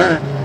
Huh?